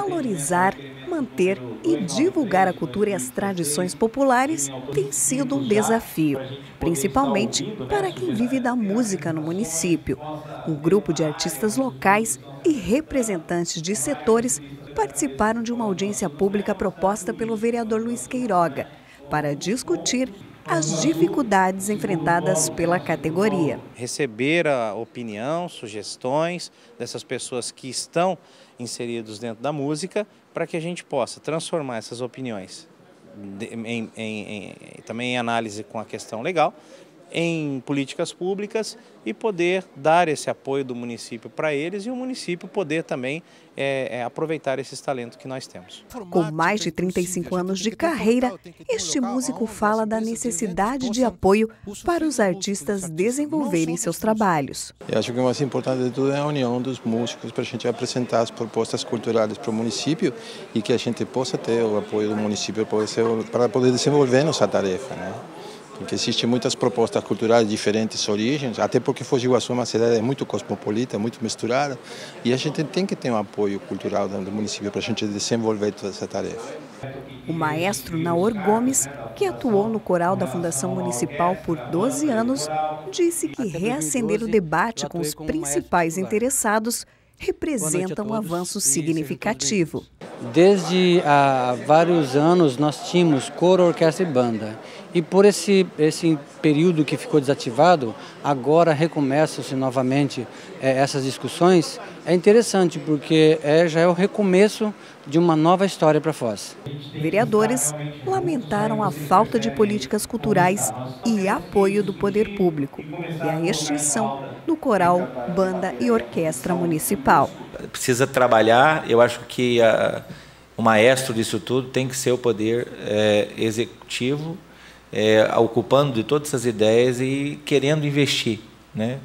valorizar, manter e divulgar a cultura e as tradições populares tem sido um desafio, principalmente para quem vive da música no município. Um grupo de artistas locais e representantes de setores participaram de uma audiência pública proposta pelo vereador Luiz Queiroga para discutir as dificuldades enfrentadas pela categoria. Receber a opinião, sugestões dessas pessoas que estão inseridos dentro da música para que a gente possa transformar essas opiniões em, em, em, também em análise com a questão legal em políticas públicas e poder dar esse apoio do município para eles e o município poder também é, é, aproveitar esses talentos que nós temos. Com mais de 35 anos de carreira, este músico fala da necessidade de apoio para os artistas desenvolverem seus trabalhos. Eu acho que o mais importante de tudo é a união dos músicos para a gente apresentar as propostas culturais para o município e que a gente possa ter o apoio do município para poder desenvolver nossa tarefa. Né? Porque existem muitas propostas culturais de diferentes origens, até porque Foz do Iguaçu é uma cidade muito cosmopolita, muito misturada, e a gente tem que ter um apoio cultural do município para a gente desenvolver toda essa tarefa. O maestro Naor Gomes, que atuou no coral da Fundação Municipal por 12 anos, disse que reacender o debate com os principais interessados representa um avanço significativo. Desde há vários anos nós tínhamos coro, orquestra e banda. E por esse, esse período que ficou desativado, agora recomeçam-se novamente é, essas discussões. É interessante porque é, já é o recomeço de uma nova história para Foz. Vereadores lamentaram a falta de políticas culturais e apoio do poder público e a extinção do coral, banda e orquestra municipal. Precisa trabalhar, eu acho que a, o maestro disso tudo tem que ser o poder é, executivo, é, ocupando de todas essas ideias e querendo investir. Né?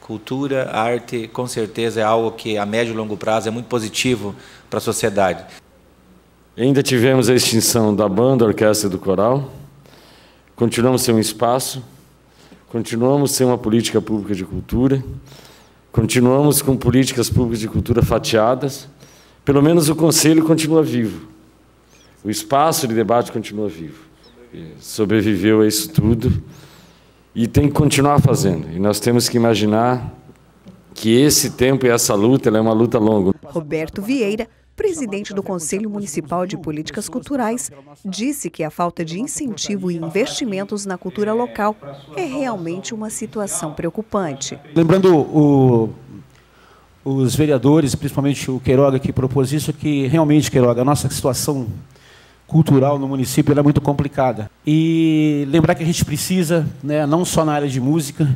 Cultura, arte, com certeza é algo que a médio e longo prazo é muito positivo para a sociedade. Ainda tivemos a extinção da banda, orquestra e do coral. Continuamos sem um espaço, continuamos sem uma política pública de cultura, continuamos com políticas públicas de cultura fatiadas. Pelo menos o Conselho continua vivo, o espaço de debate continua vivo. Sobreviveu a isso tudo e tem que continuar fazendo. E nós temos que imaginar que esse tempo e essa luta é uma luta longa. Roberto Vieira, presidente do Conselho Municipal de Políticas Culturais, disse que a falta de incentivo e investimentos na cultura local é realmente uma situação preocupante. Lembrando o, os vereadores, principalmente o Queiroga que propôs isso, que realmente, Queiroga, a nossa situação cultural no município é muito complicada. E lembrar que a gente precisa, né, não só na área de música,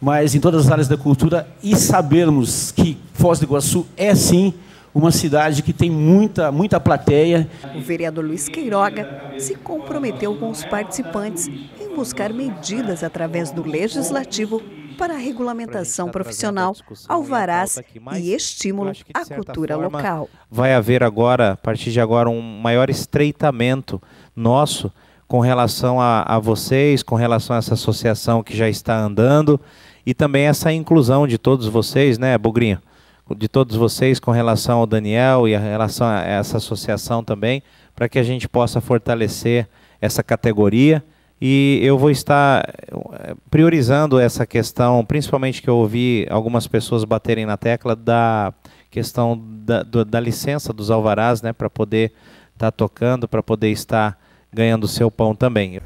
mas em todas as áreas da cultura, e sabermos que Foz do Iguaçu é sim uma cidade que tem muita, muita plateia. O vereador Luiz Queiroga se comprometeu com os participantes em buscar medidas através do Legislativo para a regulamentação profissional, alvarás e estímulo à cultura local. Vai haver agora, a partir de agora, um maior estreitamento nosso com relação a, a vocês, com relação a essa associação que já está andando e também essa inclusão de todos vocês, né, Bugrinho? De todos vocês com relação ao Daniel e a relação a essa associação também, para que a gente possa fortalecer essa categoria e eu vou estar eh, priorizando essa questão, principalmente que eu ouvi algumas pessoas baterem na tecla da questão da, do, da licença dos alvarás, né, para poder estar tá tocando, para poder estar ganhando seu pão também.